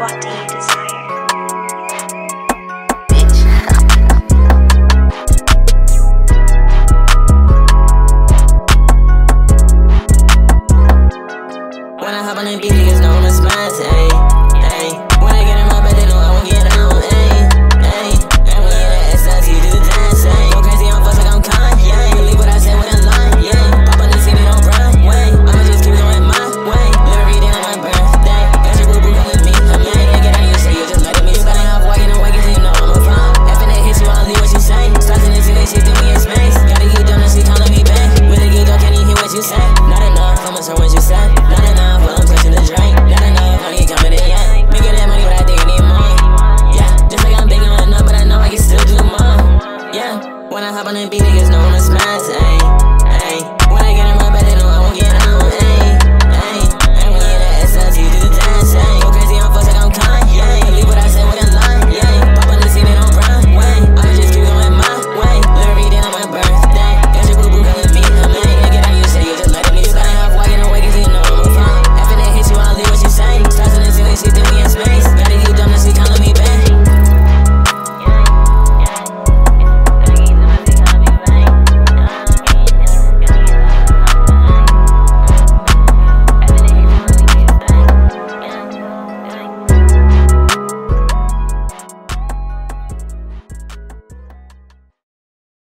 What do you desire? When I hop on the beat, niggas know when I hop on the beat, niggas know I'm a smash, ayy.